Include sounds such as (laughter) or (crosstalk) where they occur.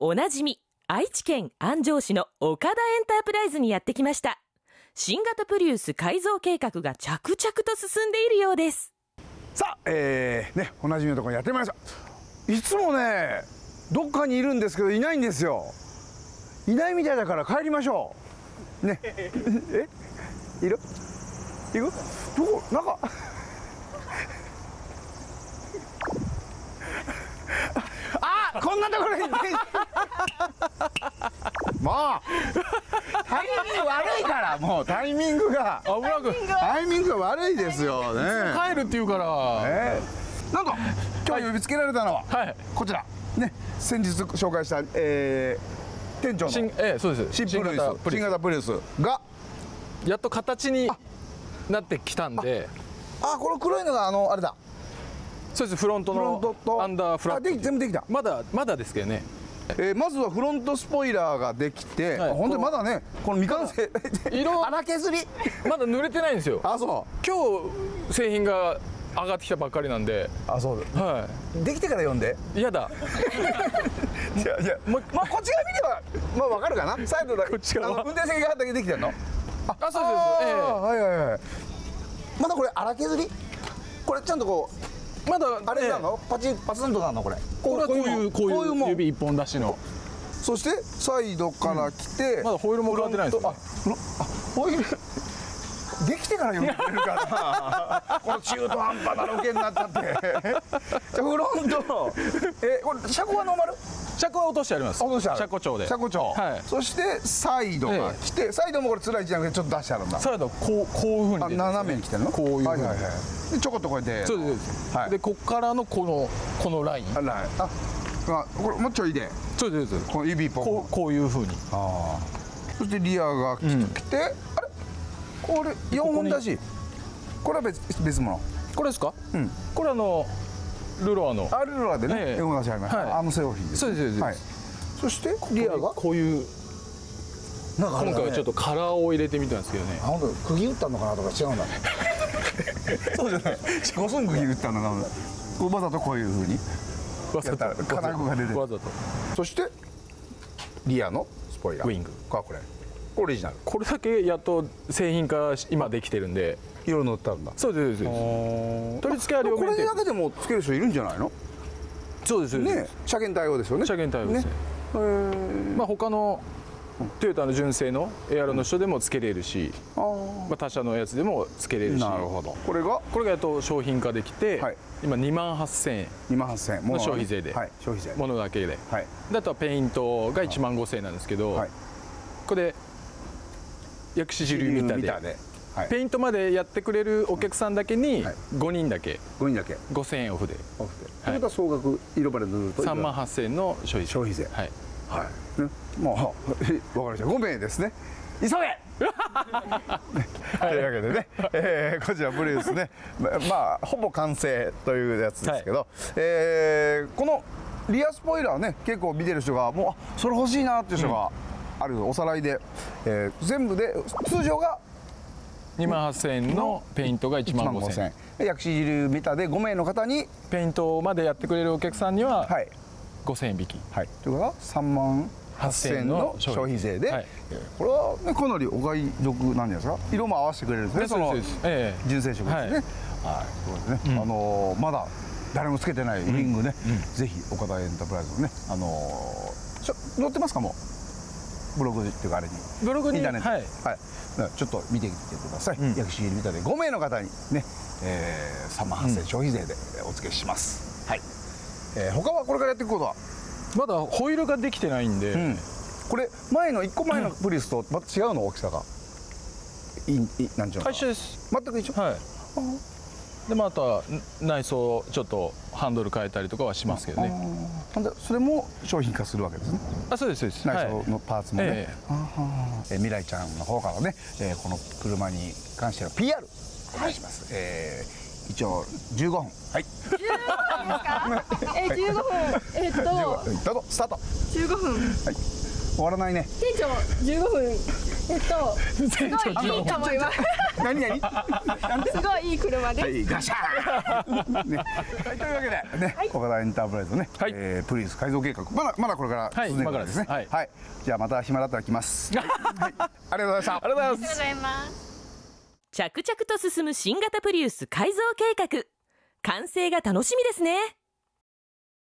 おなじみ愛知県安城市の岡田エンタープライズにやってきました新型プリウス改造計画が着々と進んでいるようですさあ、えー、ね、おなじみのところにやってまいりました。いつもね、どっかにいるんですけど、いないんですよ。いないみたいだから帰りましょう。ね。えいる？行く？どこ？なんか。こんなところに。(laughs) もうタイミング悪いからもうタイミングが。危なく。タイミングが悪いですよ。ね帰るって言うから。え。ーなんと今日呼びつけられたのは、はい。こちら。ね先日紹介した、えー店長の新ええそうです。新プリウス型プリウ新型プリウスがスやっと形になってきたんで。あこの黒いのがあのあれだそうです。フロントのと？アンダーフラッあできト全部できた、まだまだですけどね。えーまずはフロントスポイラーができて、はい。本当にまだねこの未完成。色荒削り。まだ濡れてないんですよ。(laughs) あそ今日製品が上がってきたばっかりなんで。うあそう。はできてから読んで。い嫌だ。いやいやもうまあこっち側見ればまあわかるかな？サイドだこっち側運転席側だけできてんの？ああそうです。ええ。はいはいはい。まだこれ荒削り？これちゃんとこうまだあれなえのパチンパツンとなの？これ。えこれはこういうこういう指一本出しの。そしてサイドから来て、まだホイールも変わってないんですよねあホイール？(laughs) できてから読んでるから。な (laughs) この中途半端なロケになっちゃって。(laughs) フロントえこれ車高はノーマル？車高は落としてあります。落としてある。車高調で車高調、はいそしてサイドが。来て、サイドもこれつらいじゃなくてちょっと出してあるんだ。サイドはこうこういうふうにね。斜めに来てるの？こういうふうに。はいはいはい。でちょこっとこうやって。そうですそうです。はい。でこっからのこのこのライン。あらああこれもうちょいでそうですそうです。この指一本こうこういうふうに。ああ。そしてリアが来て、あれ？これ4本だしこれは別別物。これですか？うん。これあのルロアの。アルロラでね、ええ。4本出しあります、はい。あの製品です。そうですそうです。はい、そしてリアがこういうなんか今回はちょっとカラーを入れてみたんですけどね。あ本当釘打ったのかなとか違うんだ。(laughs) そうじゃない。五寸釘打ったのがこれわざとこういうふうに。わざと。金具が出てる。わざと。そしてリアのスポイラー。ウィング。これこれオリジナルこれだけやっと製品化し今できてるんで。色塗ってあるんだ。そうですそうです。取り付けは両これ面テープだけでもつける人いるんじゃないの？そうですそうです。ね車検対応ですよね。車検対応です。ね。まあ他のトヨタの純正のエアロの人でもつけれるし、あまあ、他社のやつでもつけれるし。ーなるほど。これが？これがやっと商品化できて、はい。今2万8000円。2万8000円。もの消費税で。はい消費税。ものだけで、はい。であとはペイントが1万5000円なんですけど、はい。これ薬師汁ミタで。ではい。ペイントまでやってくれるお客さんだけにはい。5人だけ。5人だけ。5000円オフで。オフで。とい。うことは総額色まで塗ると。3万8000円の消費税。消費税。はい。はい、ね、もう (laughs) わかりました。5名ですね。急げ！ね (laughs) というわけでね、えーこちらブリウスね。ままあほぼ完成というやつですけど、えーこのリアスポイラーね結構見てる人がもうあそれ欲しいなっていう人があるおさらいで、えー全部で通常が2万8000円のペイントが1万5000円。円。薬師汁ミタで5名の方にペイントまでやってくれるお客さんにははい。5000円引き。はい。ということは3万8000円の消費税で、はい。えーこれは、ね、かなりお買い得なんじゃないですか？色も合わせてくれるんですねそのええ。純正色ですね。はい、そうですね、あのーまだ誰もつけてないウィングね、ぜひ岡田エンタープライズのねあのーちょ載ってますかもう？ブログっていうかあれに。ブログにインターネット。はい。はい、ちょっと見てみてください、うん。薬師入りみたいで5名の方にね、えー、3万8000円消費税でお付けします、はい、えー他はこれからやっていくことは？まだホイールができてないんで、うん。これ前の1個前のプリウスとまた違うの大きさが？いいなんちゅうの一緒です。全く一緒？はい。でまああとはん内装ちょっとハンドル変えたりとかはしますけどねほんでそれも商品化するわけですね。あそうですそうです。内装のパーツもね、はえー未来ちゃんの方からね、えーこの車に関しての PR お願いします、えー一応15分。はい。え15分。えっと。15分。どうぞスタート。15分。はい終わらないね。店長15分。えっとすごいいいと思います。何何？すごいいい車です、はいガシャーン、ね。はい、というわけでね、岡田エンタープライズのね、はい。えープリウス改造計画。まだまだこれからはい続いくですね。今からですじゃあまた暇だったら来ます、はい。はいありがとうございましたありがとうございます。着々と進む新型プリウス改造計画。完成が楽しみですね